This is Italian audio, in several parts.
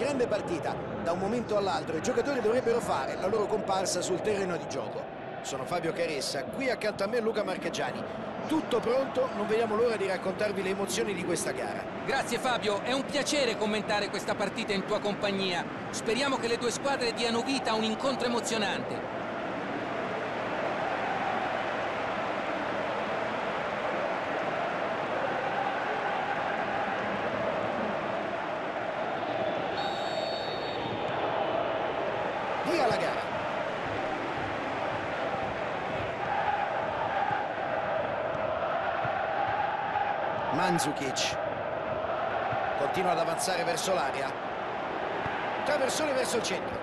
grande partita. Da un momento all'altro i giocatori dovrebbero fare la loro comparsa sul terreno di gioco. Sono Fabio Caressa, qui accanto a me Luca Marchegiani. Tutto pronto, non vediamo l'ora di raccontarvi le emozioni di questa gara. Grazie Fabio, è un piacere commentare questa partita in tua compagnia. Speriamo che le due squadre diano vita a un incontro emozionante. Via la gara. Mandzukic. Continua ad avanzare verso l'area. Traversone verso il centro.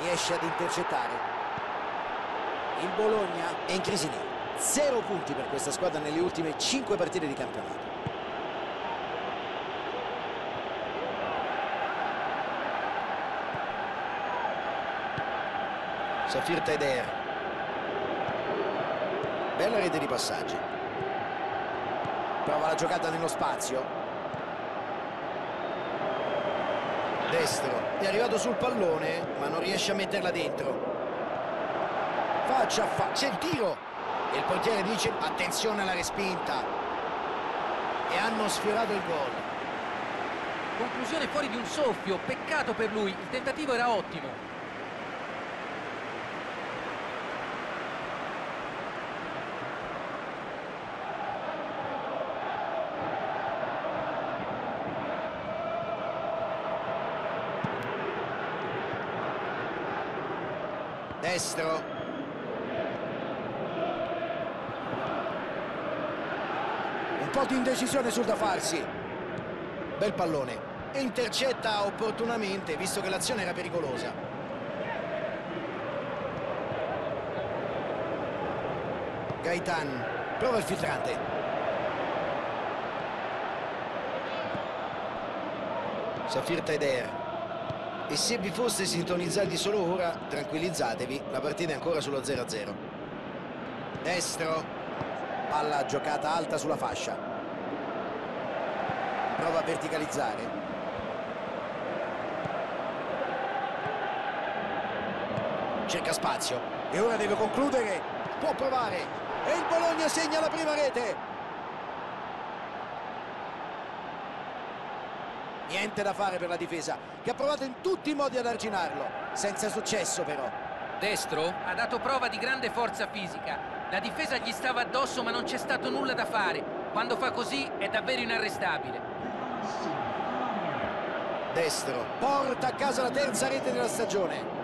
Riesce ad intercettare. Il Bologna è in crisi nera. Zero punti per questa squadra nelle ultime cinque partite di campionato. Safir Taider. Bella rete di passaggi. Prova la giocata nello spazio. Destro. È arrivato sul pallone, ma non riesce a metterla dentro. Faccia faccia. Il tiro. E il portiere dice attenzione alla respinta. E hanno sfiorato il gol. Conclusione fuori di un soffio, peccato per lui, il tentativo era ottimo. Destro. Un po' di indecisione sul da farsi. Bel pallone. Intercetta opportunamente, visto che l'azione era pericolosa. Gaitan. Prova il filtrante. Safir Taider. E se vi foste sintonizzati solo ora, tranquillizzatevi, la partita è ancora sullo 0-0. Destro, palla giocata alta sulla fascia. Prova a verticalizzare. Cerca spazio e ora deve concludere. Può provare e il Bologna segna la prima rete. Niente da fare per la difesa, che ha provato in tutti i modi ad arginarlo, senza successo però. Destro ha dato prova di grande forza fisica. La difesa gli stava addosso ma non c'è stato nulla da fare. Quando fa così è davvero inarrestabile. Destro, porta a casa la terza rete della stagione.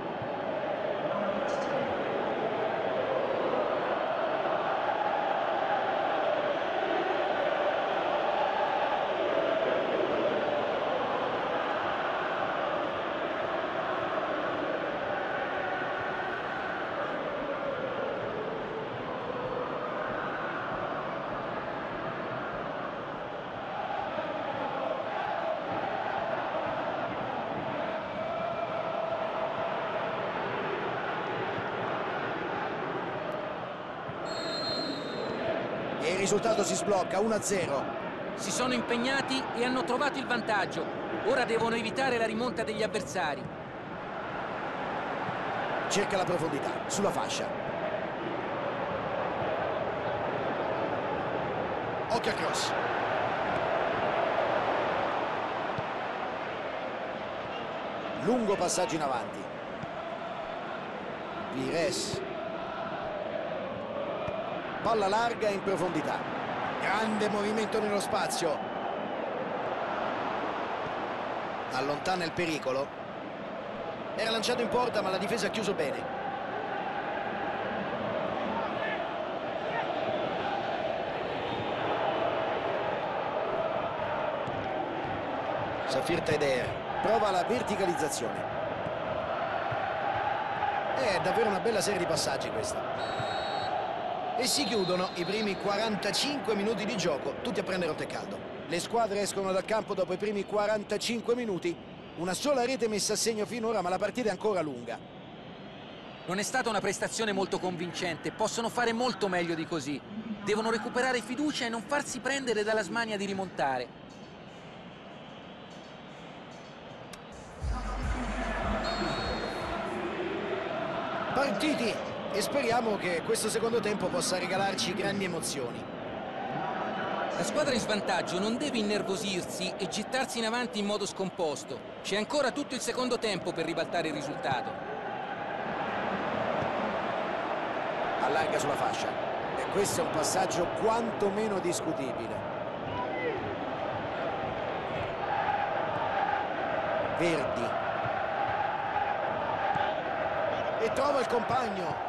Risultato si sblocca 1-0. Si sono impegnati e hanno trovato il vantaggio. Ora devono evitare la rimonta degli avversari. Cerca la profondità sulla fascia. Occhio a cross. Lungo passaggio in avanti. Pires. Palla larga in profondità. Grande movimento nello spazio. Allontana il pericolo. Era lanciato in porta ma la difesa ha chiuso bene. Safir Taider prova la verticalizzazione. È davvero una bella serie di passaggi questa. E si chiudono i primi 45 minuti di gioco, tutti a prendere un tè caldo. Le squadre escono dal campo dopo i primi 45 minuti. Una sola rete messa a segno finora, ma la partita è ancora lunga. Non è stata una prestazione molto convincente, possono fare molto meglio di così. Devono recuperare fiducia e non farsi prendere dalla smania di rimontare. Partiti! E speriamo che questo secondo tempo possa regalarci grandi emozioni. La squadra in svantaggio non deve innervosirsi e gettarsi in avanti in modo scomposto. C'è ancora tutto il secondo tempo per ribaltare il risultato. Allarga sulla fascia. E questo è un passaggio quantomeno discutibile. Verdi. E trova il compagno.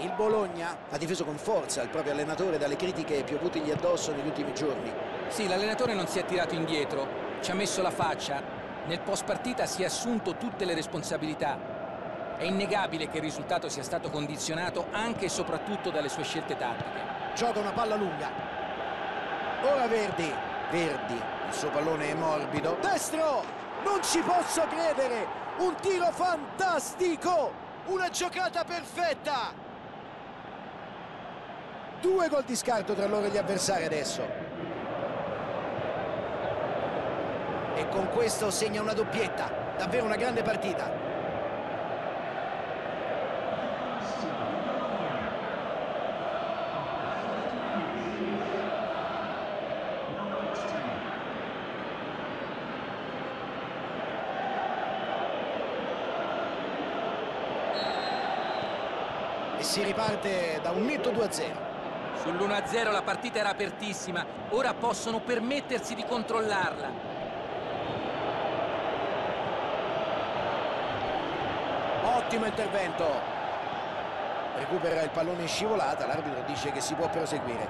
Il Bologna ha difeso con forza il proprio allenatore dalle critiche piovutigli addosso negli ultimi giorni. Sì, l'allenatore non si è tirato indietro, ci ha messo la faccia. Nel post partita si è assunto tutte le responsabilità. È innegabile che il risultato sia stato condizionato anche e soprattutto dalle sue scelte tattiche. Gioca una palla lunga. Ora Verdi. Verdi. Il suo pallone è morbido. Destro! Non ci posso credere! Un tiro fantastico! Una giocata perfetta! Due gol di scarto tra loro e gli avversari adesso. E con questo segna una doppietta. Davvero una grande partita. Si riparte da un netto 2-0. Sull'1-0 la partita era apertissima, ora possono permettersi di controllarla. Ottimo intervento. Recupera il pallone in scivolata, l'arbitro dice che si può proseguire.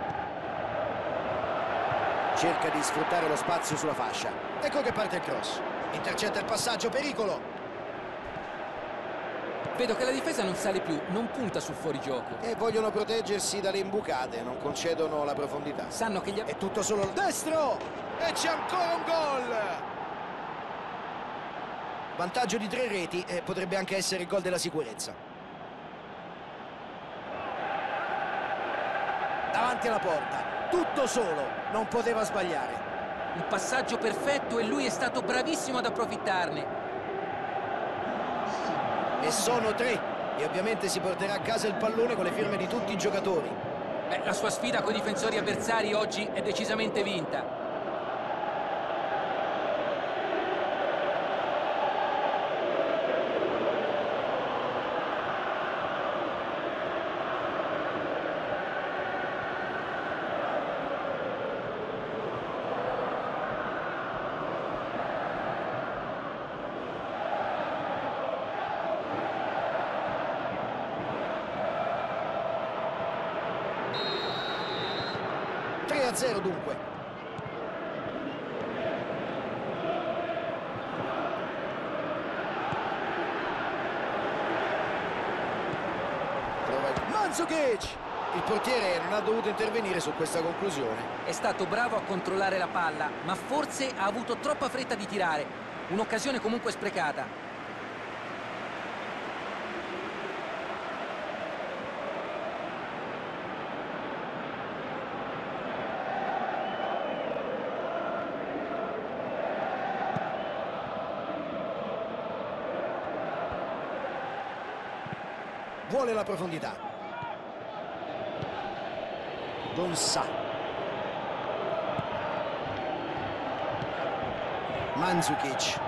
Cerca di sfruttare lo spazio sulla fascia. Ecco che parte il cross. Intercetta il passaggio, pericolo. Vedo che la difesa non sale più, non punta sul fuorigioco. E vogliono proteggersi dalle imbucate, non concedono la profondità. Sanno che gli... È tutto solo il destro! E c'è ancora un gol! Vantaggio di tre reti e potrebbe anche essere il gol della sicurezza. Davanti alla porta, tutto solo, non poteva sbagliare. Un passaggio perfetto e lui è stato bravissimo ad approfittarne. E sono tre. E ovviamente si porterà a casa il pallone con le firme di tutti i giocatori. Beh, la sua sfida con i difensori avversari oggi è decisamente vinta. A 0 dunque. Mandzukic! Il portiere non ha dovuto intervenire su questa conclusione. È stato bravo a controllare la palla, ma forse ha avuto troppa fretta di tirare. Un'occasione comunque sprecata. Vuole la profondità. Donsa. Mandzukic.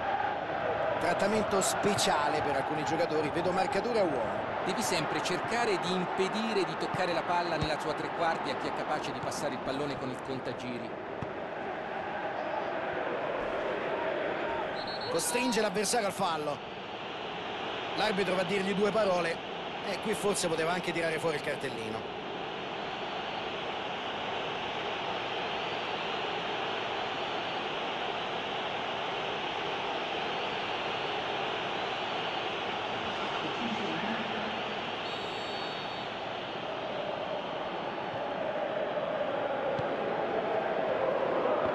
Trattamento speciale per alcuni giocatori, vedo marcature a uomo. Devi sempre cercare di impedire di toccare la palla nella tua tre quarti a chi è capace di passare il pallone con il contagiri. Costringe l'avversario al fallo. L'arbitro va a dirgli due parole e qui forse poteva anche tirare fuori il cartellino.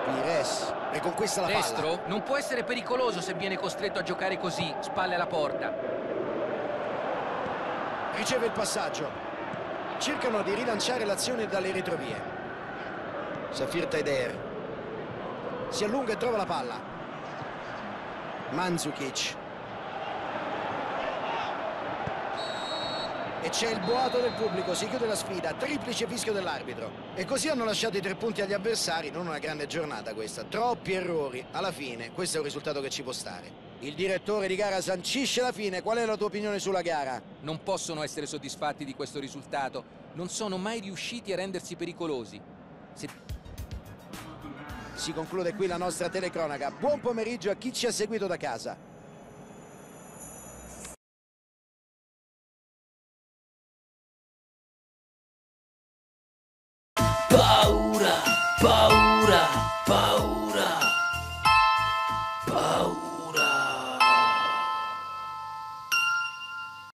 Pires e conquista la Destro palla. non può essere pericoloso se viene costretto a giocare così, spalle alla porta riceve il passaggio. Cercano di rilanciare l'azione dalle retrovie. Safir Taider. Si allunga e trova la palla. Mandzukic E c'è il boato del pubblico, si chiude la sfida, triplice fischio dell'arbitro. E così hanno lasciato i tre punti agli avversari, non una grande giornata questa. Troppi errori, alla fine questo è un risultato che ci può stare. Il direttore di gara sancisce la fine, qual è la tua opinione sulla gara? Non possono essere soddisfatti di questo risultato, non sono mai riusciti a rendersi pericolosi. Se... Si conclude qui la nostra telecronaca. Buon pomeriggio a chi ci ha seguito da casa.